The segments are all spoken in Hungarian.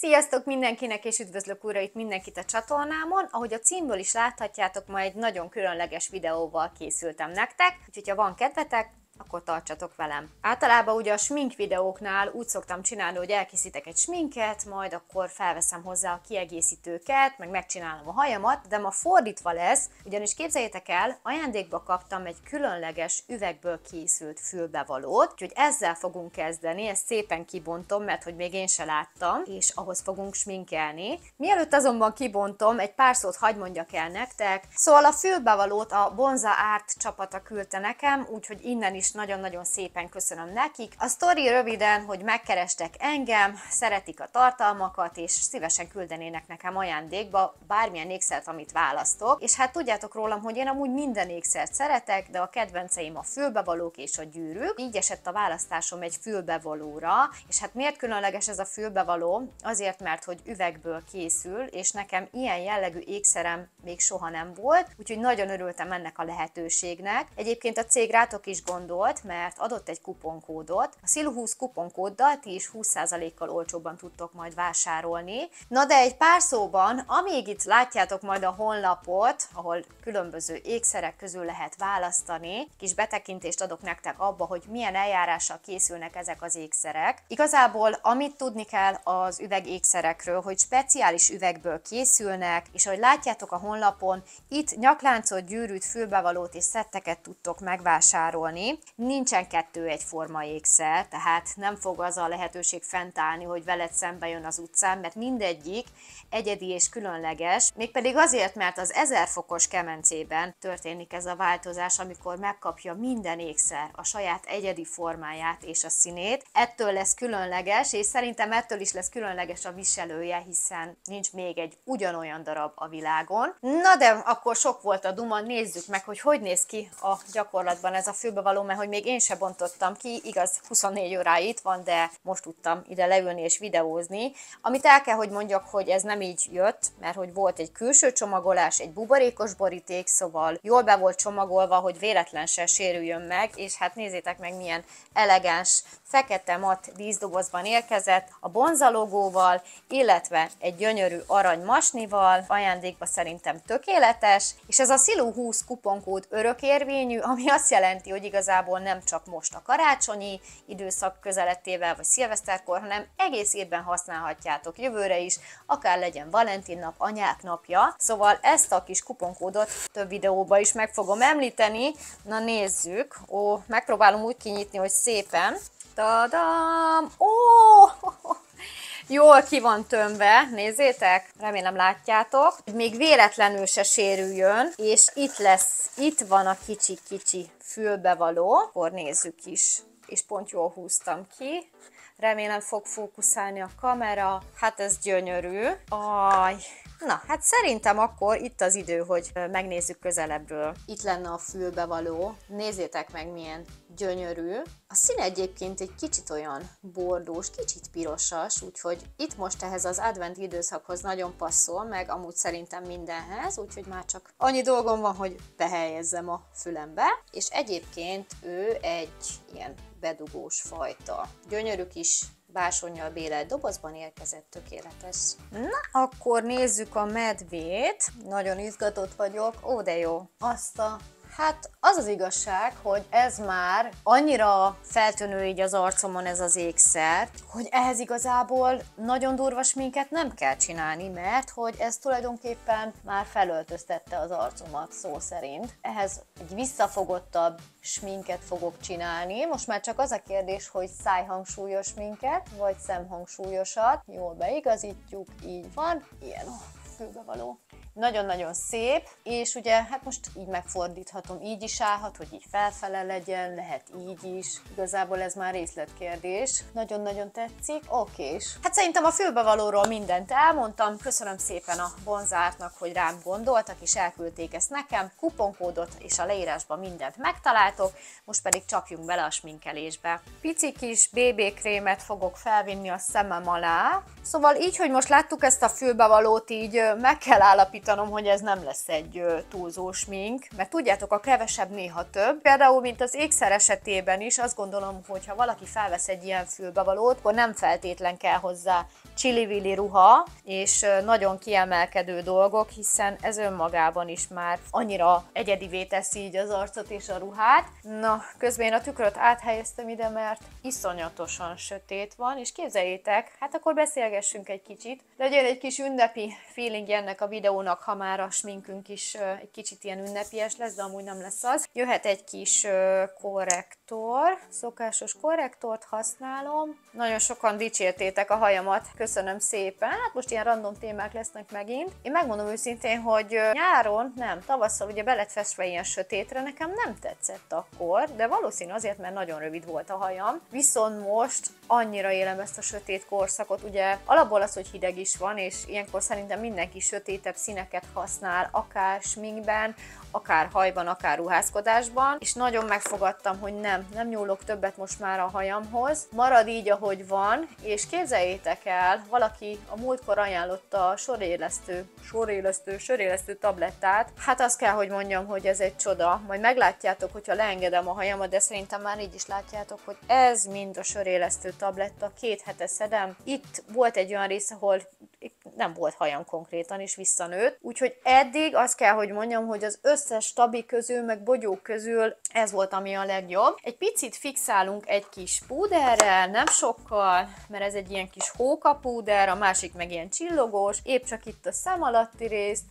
Sziasztok mindenkinek, és üdvözlök újra itt mindenkit a csatornámon. Ahogy a címből is láthatjátok, ma egy nagyon különleges videóval készültem nektek, úgyhogy ha van kedvetek, akkor tartsatok velem. Általában ugye a smink videóknál úgy szoktam csinálni, hogy elkészítek egy sminket, majd akkor felveszem hozzá a kiegészítőket, meg megcsinálom a hajamat, de ma fordítva lesz, ugyanis képzeljétek el, ajándékba kaptam egy különleges üvegből készült fülbevalót, úgyhogy ezzel fogunk kezdeni, ezt szépen kibontom, mert hogy még én se láttam, és ahhoz fogunk sminkelni. Mielőtt azonban kibontom, egy pár szót hagy mondjak el nektek. Szóval a fülbevalót a Bonza Art csapata küldte nekem, úgyhogy innen is nagyon-nagyon szépen köszönöm nekik. A sztori röviden, hogy megkerestek engem, szeretik a tartalmakat, és szívesen küldenének nekem ajándékba bármilyen ékszert, amit választok. És hát tudjátok rólam, hogy én amúgy minden ékszert szeretek, de a kedvenceim a fülbevalók és a gyűrűk. Így esett a választásom egy fülbevalóra, és hát miért különleges ez a fülbevaló? Azért, mert hogy üvegből készül, és nekem ilyen jellegű ékszerem még soha nem volt, úgyhogy nagyon örültem ennek a lehetőségnek. Egyébként a cég rátok is gondol, volt, mert adott egy kuponkódot. A Silu20 kuponkóddal ti is 20%-kal olcsóbban tudtok majd vásárolni. Na de egy pár szóban, amíg itt látjátok majd a honlapot, ahol különböző ékszerek közül lehet választani, kis betekintést adok nektek abba, hogy milyen eljárással készülnek ezek az ékszerek. Igazából amit tudni kell az üvegékszerekről, hogy speciális üvegből készülnek, és ahogy látjátok a honlapon, itt nyakláncot, gyűrűt, fülbevalót és szetteket tudtok megvásárolni nincsen kettő egyforma ékszer, tehát nem fog az a lehetőség fent állni, hogy veled szembe jön az utcán, mert mindegyik egyedi és különleges, mégpedig azért, mert az 1000 fokos kemencében történik ez a változás, amikor megkapja minden ékszer a saját egyedi formáját és a színét. Ettől lesz különleges, és szerintem ettől is lesz különleges a viselője, hiszen nincs még egy ugyanolyan darab a világon. Na de akkor sok volt a duma, nézzük meg, hogy hogy néz ki a gyakorlatban ez a fülbevaló, mert hogy még én se bontottam ki, igaz 24 óráig itt van, de most tudtam ide leülni és videózni. Amit el kell, hogy mondjak, hogy ez nem így jött, mert hogy volt egy külső csomagolás, egy buborékos boríték, szóval jól be volt csomagolva, hogy véletlen se sérüljön meg, és hát nézzétek meg milyen elegáns fekete mat díszdobozban érkezett, a Bonza logóval, illetve egy gyönyörű arany masnival, ajándékba szerintem tökéletes, és ez a Silu 20 kuponkód örökérvényű, ami azt jelenti, hogy igazából nem csak most a karácsonyi időszak közelettével, vagy szilveszterkor, hanem egész évben használhatjátok jövőre is, akár legyen Valentin nap, anyák napja. Szóval ezt a kis kuponkódot több videóba is meg fogom említeni. Na nézzük. Ó, megpróbálom úgy kinyitni, hogy szépen. Tadam! Ó! Jól ki van tömve, nézzétek, remélem látjátok. Még véletlenül se sérüljön, és itt lesz, itt van a kicsi-kicsi fülbevaló. Akkor nézzük is, és pont jól húztam ki. Remélem fog fókuszálni a kamera. Hát ez gyönyörű. Aj, Na, hát szerintem akkor itt az idő, hogy megnézzük közelebbről. Itt lenne a fülbevaló. Nézzétek meg, milyen gyönyörű. A szín egyébként egy kicsit olyan bordós, kicsit pirosas, úgyhogy itt most ehhez az advent időszakhoz nagyon passzol, meg amúgy szerintem mindenhez, úgyhogy már csak annyi dolgom van, hogy behelyezzem a fülembe. És egyébként ő egy ilyen bedugós fajta. Gyönyörű kis básonyjal bélelt dobozban érkezett, tökéletes. Na, akkor nézzük a medvét. Nagyon izgatott vagyok. Ó, de jó. Azt a Hát az az igazság, hogy ez már annyira feltűnő így az arcomon ez az ékszer, hogy ehhez igazából nagyon durva sminket nem kell csinálni, mert hogy ez tulajdonképpen már felöltöztette az arcomat szó szerint. Ehhez egy visszafogottabb sminket fogok csinálni. Most már csak az a kérdés, hogy szájhangsúlyos sminket, vagy szemhangsúlyosat. Jól beigazítjuk, így van. Ilyen a fülbevaló nagyon-nagyon szép, és ugye hát most így megfordíthatom, így is állhat, hogy így felfele legyen, lehet így is. Igazából ez már részletkérdés. Nagyon-nagyon tetszik. Oké. és Hát szerintem a fülbevalóról mindent elmondtam. Köszönöm szépen a bonzártnak, hogy rám gondoltak, és elküldték ezt nekem. Kuponkódot és a leírásban mindent megtaláltok. Most pedig csapjunk bele a sminkelésbe. Pici kis BB krémet fogok felvinni a szemem alá. Szóval így, hogy most láttuk ezt a fülbevalót, így meg kell megállapítanom, hogy ez nem lesz egy túlzós mink, mert tudjátok, a kevesebb néha több. Például, mint az ékszer esetében is, azt gondolom, hogy ha valaki felvesz egy ilyen fülbevalót, akkor nem feltétlen kell hozzá csili ruha, és nagyon kiemelkedő dolgok, hiszen ez önmagában is már annyira egyedivé teszi így az arcot és a ruhát. Na, közben én a tükröt áthelyeztem ide, mert iszonyatosan sötét van, és képzeljétek, hát akkor beszélgessünk egy kicsit. Legyen egy kis ünnepi feeling ennek a videónak, ha már a sminkünk is egy kicsit ilyen ünnepies lesz, de amúgy nem lesz az. Jöhet egy kis korrektor, szokásos korrektort használom. Nagyon sokan dicsértétek a hajamat, köszönöm szépen. Hát most ilyen random témák lesznek megint. Én megmondom őszintén, hogy nyáron, nem, tavasszal ugye belet festve ilyen sötétre, nekem nem tetszett akkor, de valószínű azért, mert nagyon rövid volt a hajam. Viszont most annyira élem ezt a sötét korszakot, ugye alapból az, hogy hideg is van, és ilyenkor szerintem mindenki sötétebb színeket használ, akár sminkben, akár hajban, akár ruházkodásban, és nagyon megfogadtam, hogy nem, nem nyúlok többet most már a hajamhoz, marad így, ahogy van, és képzeljétek el, valaki a múltkor ajánlotta a sorélesztő, sorélesztő, sorélesztő tablettát, hát azt kell, hogy mondjam, hogy ez egy csoda, majd meglátjátok, hogyha leengedem a hajamat, de szerintem már így is látjátok, hogy ez mind a sorélesztő tabletta, két hete szedem. Itt volt egy olyan rész, ahol nem volt hajam konkrétan, és visszanőtt. Úgyhogy eddig azt kell, hogy mondjam, hogy az összes tabi közül, meg bogyók közül ez volt, ami a legjobb. Egy picit fixálunk egy kis púderrel, nem sokkal, mert ez egy ilyen kis hókapúder, a másik meg ilyen csillogós, épp csak itt a szem alatti részt.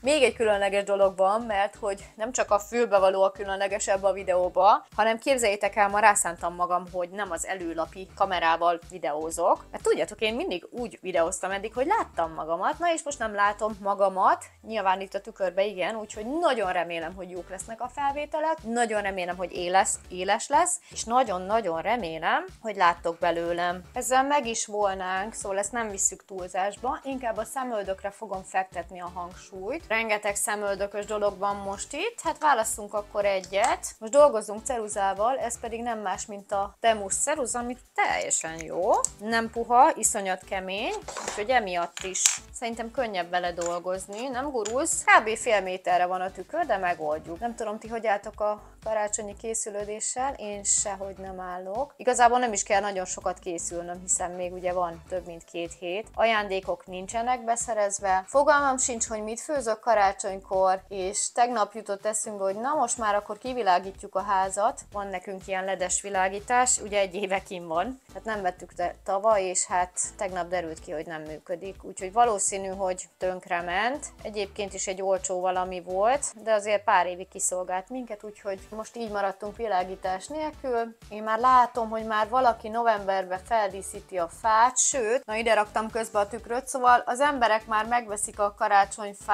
Még egy különleges dolog van, mert hogy nem csak a fülbe való a különlegesebb a videóba, hanem képzeljétek el, ma rászántam magam, hogy nem az előlapi kamerával videózok. Mert tudjátok, én mindig úgy videóztam eddig, hogy láttam magamat, na és most nem látom magamat, nyilván itt a tükörbe igen, úgyhogy nagyon remélem, hogy jók lesznek a felvételek, nagyon remélem, hogy éles, éles lesz, és nagyon-nagyon remélem, hogy láttok belőlem. Ezzel meg is volnánk, szóval ezt nem visszük túlzásba, inkább a szemöldökre fogom fektetni a hangsúlyt. Rengeteg szemöldökös dolog van most itt, hát válaszunk akkor egyet. Most dolgozunk ceruzával, ez pedig nem más, mint a Temus ceruza, ami teljesen jó. Nem puha, iszonyat kemény, úgyhogy emiatt is szerintem könnyebb vele dolgozni, nem gurulsz? Kb. fél méterre van a tükör, de megoldjuk. Nem tudom, ti hogy álltok a karácsonyi készülődéssel, én sehogy nem állok. Igazából nem is kell nagyon sokat készülnöm, hiszen még ugye van több mint két hét. Ajándékok nincsenek beszerezve. Fogalmam sincs, hogy mit főzök karácsonykor, és tegnap jutott eszünkbe, hogy na most már akkor kivilágítjuk a házat. Van nekünk ilyen ledes világítás, ugye egy éve kim van, tehát nem vettük te tavaly, és hát tegnap derült ki, hogy nem működik. Úgyhogy valószínű, hogy tönkrement. Egyébként is egy olcsó valami volt, de azért pár évig kiszolgált minket, úgyhogy most így maradtunk világítás nélkül. Én már látom, hogy már valaki novemberben feldíszíti a fát, sőt, na ide raktam közbe a tükröt, szóval az emberek már megveszik a karácsonyfát,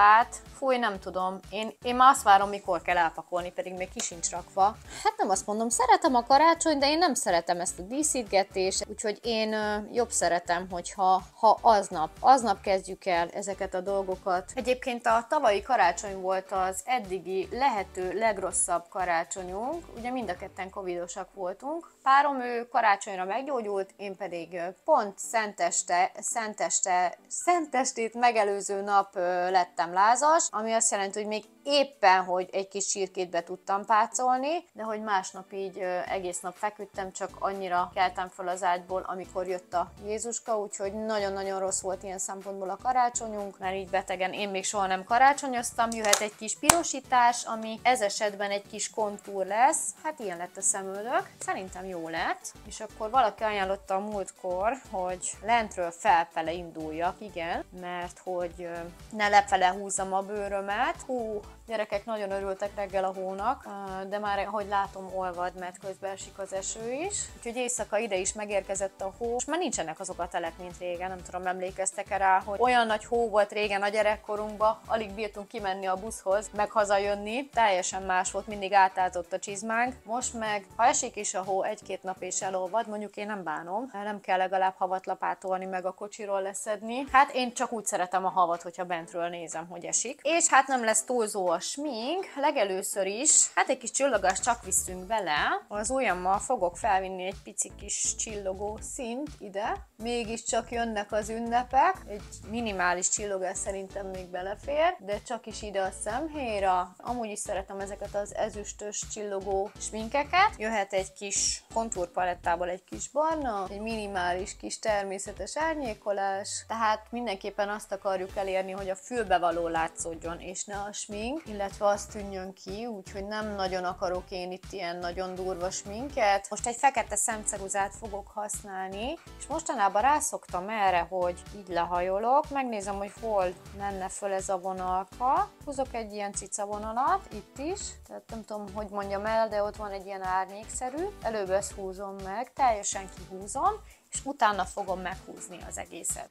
fúj, nem tudom, én, én már azt várom, mikor kell elpakolni, pedig még ki sincs rakva. Hát nem azt mondom, szeretem a karácsony, de én nem szeretem ezt a díszítgetést, úgyhogy én jobb szeretem, hogyha ha aznap, aznap kezdjük el ezeket a dolgokat. Egyébként a tavalyi karácsony volt az eddigi lehető legrosszabb karácsony karácsonyunk, ugye mind a ketten covidosak voltunk. Párom ő karácsonyra meggyógyult, én pedig pont szenteste, szenteste, szentestét megelőző nap lettem lázas, ami azt jelenti, hogy még éppen, hogy egy kis sírkét be tudtam pácolni, de hogy másnap így egész nap feküdtem, csak annyira keltem fel az ágyból, amikor jött a Jézuska, úgyhogy nagyon-nagyon rossz volt ilyen szempontból a karácsonyunk, mert így betegen én még soha nem karácsonyoztam, jöhet egy kis pirosítás, ami ez esetben egy kis kontúr lesz, hát ilyen lett a szemöldök, szerintem jó lett, és akkor valaki ajánlotta a múltkor, hogy lentről felfele induljak, igen, mert hogy ne lefele húzzam a bőrömet, hú, Gyerekek nagyon örültek reggel a hónak, de már, ahogy látom, olvad, mert közben esik az eső is. Úgyhogy éjszaka ide is megérkezett a hó. És már nincsenek azok a telek, mint régen. Nem tudom, emlékeztek-e rá, hogy olyan nagy hó volt régen a gyerekkorunkban, alig bírtunk kimenni a buszhoz, meg hazajönni. Teljesen más volt, mindig átázott a csizmánk. Most meg, ha esik is a hó egy-két nap és elolvad, mondjuk én nem bánom, nem kell legalább havat lapátolni, meg a kocsiról leszedni. Hát én csak úgy szeretem a havat, hogyha bentről nézem, hogy esik. És hát nem lesz túlzó a smink, legelőször is, hát egy kis csillagást csak viszünk bele. Az ujjammal fogok felvinni egy pici kis csillogó szint ide. Mégiscsak jönnek az ünnepek. Egy minimális csillogás szerintem még belefér, de csak is ide a szemhéra. Amúgy is szeretem ezeket az ezüstös csillogó sminkeket. Jöhet egy kis kontúrpalettából egy kis barna, egy minimális kis természetes árnyékolás. Tehát mindenképpen azt akarjuk elérni, hogy a fülbe látszódjon, és ne a smink, illetve azt tűnjön ki, úgyhogy nem nagyon akarok én itt ilyen nagyon durva sminket. Most egy fekete szemceruzát fogok használni, és mostanában rászoktam erre, hogy így lehajolok, megnézem, hogy hol menne föl ez a vonalka. Húzok egy ilyen cica vonalat, itt is, tehát nem tudom, hogy mondjam el, de ott van egy ilyen árnyékszerű. Előbb ezt húzom meg, teljesen kihúzom, és utána fogom meghúzni az egészet.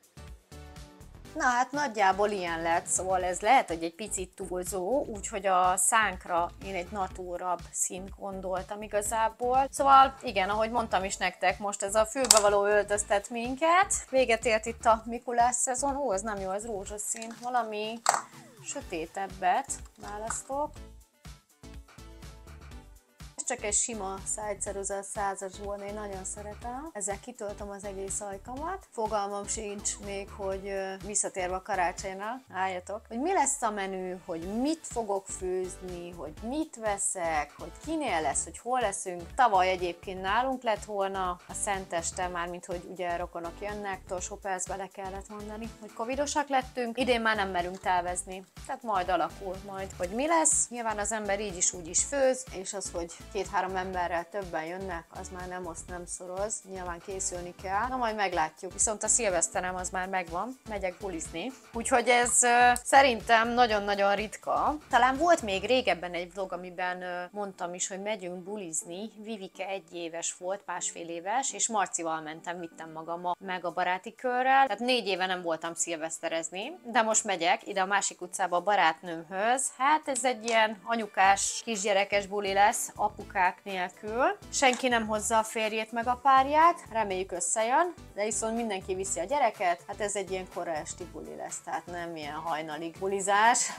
Na hát nagyjából ilyen lett, szóval ez lehet, hogy egy picit túlzó, úgyhogy a szánkra én egy natúrabb színt gondoltam igazából. Szóval igen, ahogy mondtam is nektek, most ez a fülbe való öltöztet minket. Véget ért itt a Mikulás szezon, ó, ez nem jó, ez rózsaszín, valami sötétebbet választok csak egy sima szájceruzat százas volna, én nagyon szeretem. Ezzel kitöltöm az egész ajkamat. Fogalmam sincs még, hogy visszatérve a karácsonynal, álljatok, hogy mi lesz a menü, hogy mit fogok főzni, hogy mit veszek, hogy kinél lesz, hogy hol leszünk. Tavaly egyébként nálunk lett volna a szenteste, már mint hogy ugye rokonok jönnek, torsó percbe le kellett mondani, hogy covidosak lettünk. Idén már nem merünk távezni, tehát majd alakul majd, hogy mi lesz. Nyilván az ember így is úgy is főz, és az, hogy két-három emberrel többen jönnek, az már nem oszt, nem szoroz, nyilván készülni kell. Na majd meglátjuk. Viszont a szilveszterem az már megvan, megyek bulizni. Úgyhogy ez uh, szerintem nagyon-nagyon ritka. Talán volt még régebben egy vlog, amiben uh, mondtam is, hogy megyünk bulizni. Vivike egy éves volt, másfél éves, és Marcival mentem, vittem magam meg a baráti körrel. Tehát négy éve nem voltam szilveszterezni, de most megyek ide a másik utcába a barátnőmhöz. Hát ez egy ilyen anyukás, kisgyerekes buli lesz, apu apukák nélkül. Senki nem hozza a férjét meg a párját, reméljük összejön, de viszont mindenki viszi a gyereket, hát ez egy ilyen kora esti buli lesz, tehát nem ilyen hajnalig bulizás.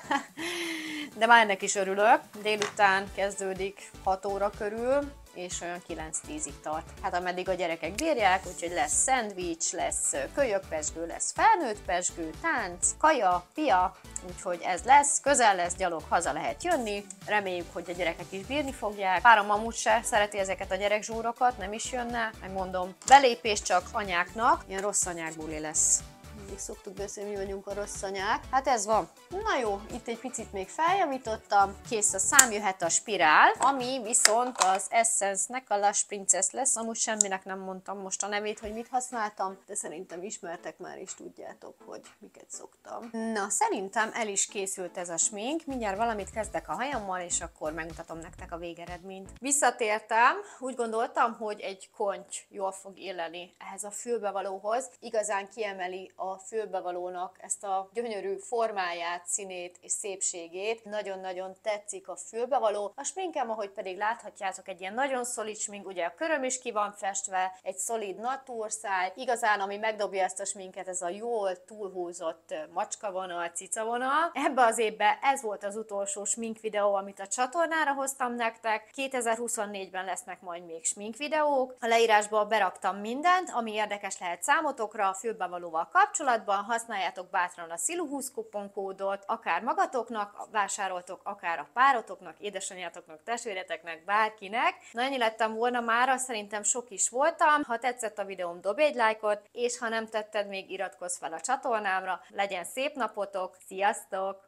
de már ennek is örülök. Délután kezdődik 6 óra körül, és olyan 9-10-ig tart. Hát ameddig a gyerekek bírják, úgyhogy lesz szendvics, lesz kölyökpesgő, lesz felnőtt pesgő, tánc, kaja, pia, úgyhogy ez lesz, közel lesz, gyalog haza lehet jönni, reméljük, hogy a gyerekek is bírni fogják. Párom amúgy se szereti ezeket a gyerekzsúrokat, nem is jönne, megmondom, belépés csak anyáknak, ilyen rossz anyákbuli lesz mindig szoktuk beszélni, mi vagyunk a rossz anyák. Hát ez van. Na jó, itt egy picit még feljavítottam, kész a szám, jöhet a spirál, ami viszont az Essence-nek a Lush Princess lesz, amúgy semminek nem mondtam most a nevét, hogy mit használtam, de szerintem ismertek már is tudjátok, hogy miket szoktam. Na, szerintem el is készült ez a smink, mindjárt valamit kezdek a hajammal, és akkor megmutatom nektek a végeredményt. Visszatértem, úgy gondoltam, hogy egy konty jól fog illeni ehhez a fülbevalóhoz, igazán kiemeli a fülbevalónak ezt a gyönyörű formáját, színét és szépségét. Nagyon-nagyon tetszik a fülbevaló. A sminkem, ahogy pedig láthatjátok, egy ilyen nagyon szolid smink, ugye a köröm is ki van festve, egy szolid natúrszáj. Igazán, ami megdobja ezt a sminket, ez a jól túlhúzott macskavonal, cicavonal. Ebbe az évben ez volt az utolsó smink videó, amit a csatornára hoztam nektek. 2024-ben lesznek majd még smink videók. A leírásba beraktam mindent, ami érdekes lehet számotokra a fülbevalóval kapcsolatban kapcsolatban, használjátok bátran a Silu20 kuponkódot, akár magatoknak vásároltok, akár a párotoknak, édesanyjátoknak, testvéreteknek, bárkinek. Na ennyi lettem volna mára, szerintem sok is voltam. Ha tetszett a videóm, dobj egy lájkot, és ha nem tetted, még iratkozz fel a csatornámra. Legyen szép napotok, sziasztok!